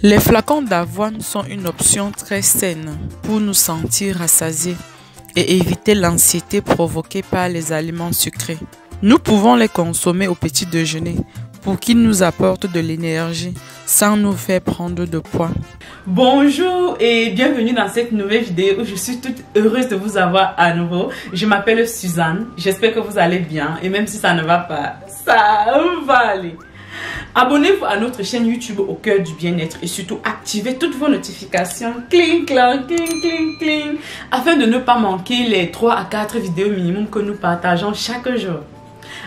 Les flacons d'avoine sont une option très saine pour nous sentir rassasiés et éviter l'anxiété provoquée par les aliments sucrés. Nous pouvons les consommer au petit déjeuner pour qu'ils nous apportent de l'énergie sans nous faire prendre de poids. Bonjour et bienvenue dans cette nouvelle vidéo où je suis toute heureuse de vous avoir à nouveau. Je m'appelle Suzanne, j'espère que vous allez bien et même si ça ne va pas, ça va aller. Abonnez-vous à notre chaîne YouTube au cœur du bien-être et surtout activez toutes vos notifications cling clang cling cling cling afin de ne pas manquer les 3 à 4 vidéos minimum que nous partageons chaque jour.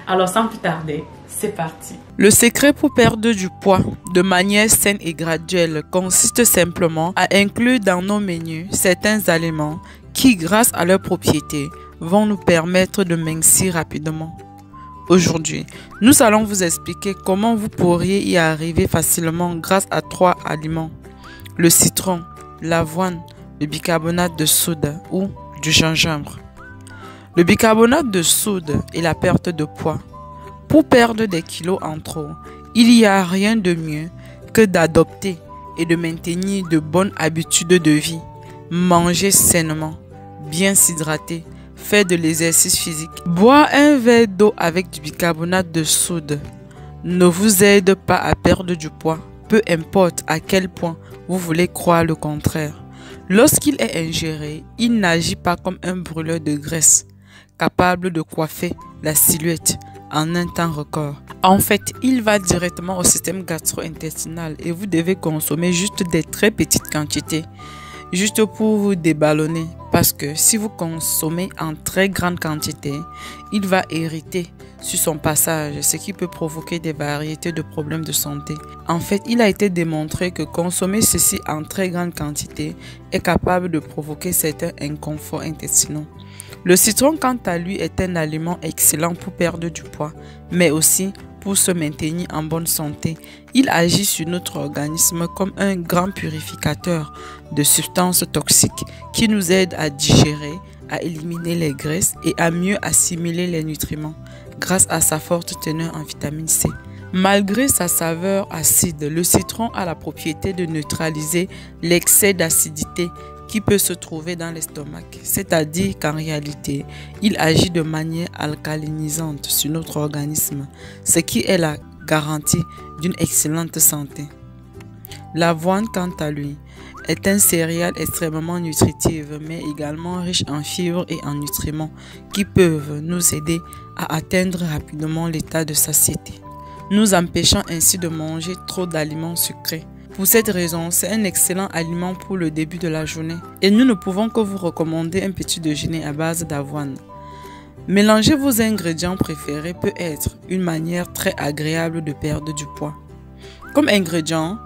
Alors sans plus tarder, c'est parti. Le secret pour perdre du poids de manière saine et graduelle consiste simplement à inclure dans nos menus certains aliments qui, grâce à leurs propriétés, vont nous permettre de mincir rapidement. Aujourd'hui, nous allons vous expliquer comment vous pourriez y arriver facilement grâce à trois aliments. Le citron, l'avoine, le bicarbonate de soude ou du gingembre. Le bicarbonate de soude et la perte de poids. Pour perdre des kilos en trop, il n'y a rien de mieux que d'adopter et de maintenir de bonnes habitudes de vie. Manger sainement, bien s'hydrater, faire de l'exercice physique. Boire un verre d'eau avec du bicarbonate de soude ne vous aide pas à perdre du poids, peu importe à quel point vous voulez croire le contraire. Lorsqu'il est ingéré, il n'agit pas comme un brûleur de graisse, capable de coiffer la silhouette en un temps record. En fait, il va directement au système gastro-intestinal et vous devez consommer juste des très petites quantités, juste pour vous déballonner, parce que si vous consommez en très grande quantité, il va hériter sur son passage, ce qui peut provoquer des variétés de problèmes de santé. En fait, il a été démontré que consommer ceci en très grande quantité est capable de provoquer certains inconforts intestinaux. Le citron, quant à lui, est un aliment excellent pour perdre du poids, mais aussi pour se maintenir en bonne santé. Il agit sur notre organisme comme un grand purificateur de substances toxiques qui nous aide à digérer, à éliminer les graisses et à mieux assimiler les nutriments grâce à sa forte teneur en vitamine C. Malgré sa saveur acide, le citron a la propriété de neutraliser l'excès d'acidité qui peut se trouver dans l'estomac. C'est-à-dire qu'en réalité, il agit de manière alcalinisante sur notre organisme, ce qui est la garantie d'une excellente santé. L'avoine, quant à lui, est un céréale extrêmement nutritif, mais également riche en fibres et en nutriments qui peuvent nous aider à atteindre rapidement l'état de satiété, nous empêchant ainsi de manger trop d'aliments sucrés. Pour cette raison, c'est un excellent aliment pour le début de la journée et nous ne pouvons que vous recommander un petit déjeuner à base d'avoine. Mélanger vos ingrédients préférés peut être une manière très agréable de perdre du poids. Comme ingrédient,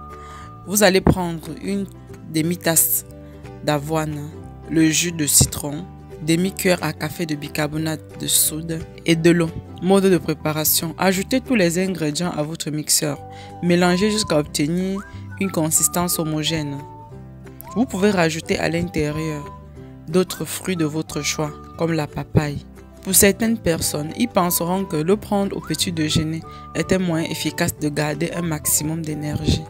vous allez prendre une demi-tasse d'avoine, le jus de citron, demi-cuillère à café de bicarbonate de soude et de l'eau. Mode de préparation. Ajoutez tous les ingrédients à votre mixeur. Mélangez jusqu'à obtenir une consistance homogène. Vous pouvez rajouter à l'intérieur d'autres fruits de votre choix, comme la papaye. Pour certaines personnes, ils penseront que le prendre au petit déjeuner est un moyen efficace de garder un maximum d'énergie.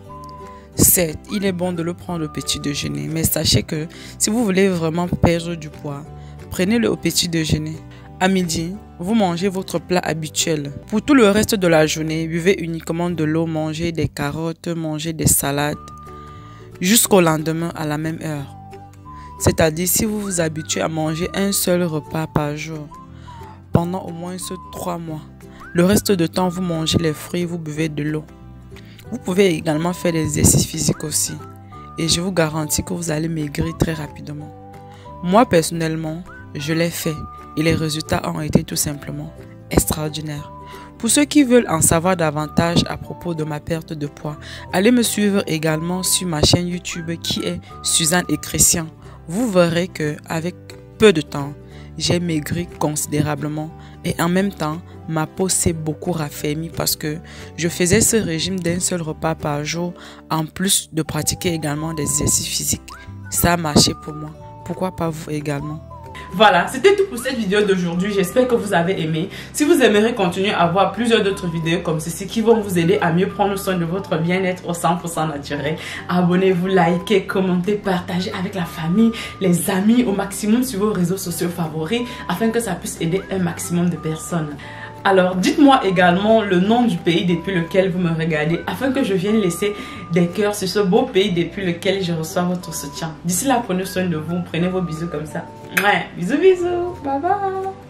Certes, il est bon de le prendre au petit déjeuner, mais sachez que si vous voulez vraiment perdre du poids, prenez-le au petit déjeuner. À midi, vous mangez votre plat habituel. Pour tout le reste de la journée, buvez uniquement de l'eau, mangez des carottes, mangez des salades, jusqu'au lendemain à la même heure. C'est-à-dire si vous vous habituez à manger un seul repas par jour pendant au moins trois mois. Le reste de temps, vous mangez les fruits, vous buvez de l'eau. Vous pouvez également faire des exercices physiques aussi. Et je vous garantis que vous allez maigrir très rapidement. Moi personnellement, je l'ai fait et les résultats ont été tout simplement extraordinaires. Pour ceux qui veulent en savoir davantage à propos de ma perte de poids, allez me suivre également sur ma chaîne YouTube qui est Suzanne et Christian. Vous verrez que avec peu de temps, j'ai maigri considérablement et en même temps, ma peau s'est beaucoup raffermie parce que je faisais ce régime d'un seul repas par jour en plus de pratiquer également des exercices physiques. Ça a marché pour moi. Pourquoi pas vous également? Voilà, c'était tout pour cette vidéo d'aujourd'hui. J'espère que vous avez aimé. Si vous aimeriez continuer à voir plusieurs d'autres vidéos comme ceci qui vont vous aider à mieux prendre soin de votre bien-être au 100% naturel, abonnez-vous, likez, commentez, partagez avec la famille, les amis au maximum sur vos réseaux sociaux favoris afin que ça puisse aider un maximum de personnes. Alors, dites-moi également le nom du pays depuis lequel vous me regardez afin que je vienne laisser des cœurs sur ce beau pays depuis lequel je reçois votre soutien. D'ici là, prenez soin de vous, prenez vos bisous comme ça. Ouais, bisous, bisous, bye bye.